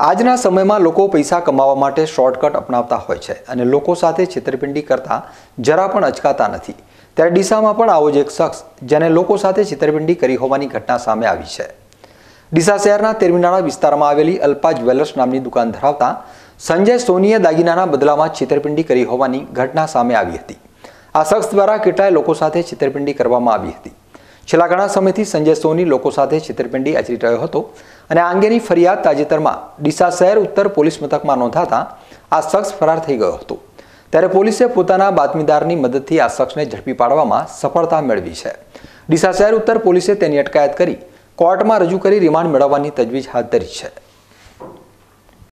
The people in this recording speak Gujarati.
આજના સમયમાં લોકો પૈસા કમાવા માટે શોર્ટકટ અપનાવતા હોય છે અને લોકો સાથે છેતરપિંડી કરતા જરા પણ અચકાતા નથી. ત્યારે ડીસામાં પણ આવો જ એક શખ્સ જેને લોકો સાથે છેતરપિંડી કરી હોવાની ઘટના સામે આવી છે. ડીસા શહેરના તેરમીનાળા વિસ્તારમાં આવેલી અલ્પા જ્વેલર્સ નામની દુકાન ધરાવતા સંજય સોનીએ દાગીનાના બદલામાં છેતરપિંડી કરી હોવાની ઘટના સામે આવી હતી. આ શખ્સ દ્વારા કેટલાય લોકો સાથે છેતરપિંડી કરવામાં આવી હતી. છેલ્લા ઘણા સમયથી સંજય સોની લોકો સાથે છેતરપિંડી આચરી રહ્યો હતો અને આ અંગેની ફરિયાદ તાજેતરમાં ડીસા શહેર ઉત્તર પોલીસ મથકમાં નોંધાતા આ શખ્સ ફરાર થઈ ગયો હતો. ત્યારે પોલીસે પોતાના બાતમીદારની મદદથી આ શખ્સને ઝડપી પાડવામાં સફળતા મેળવી છે. ડીસા શહેર ઉત્તર પોલીસે તેની અટકાયત કરી કોર્ટમાં રજૂ કરી રિમાન્ડ મેળવવાની તજવીજ હાથ ધરી છે.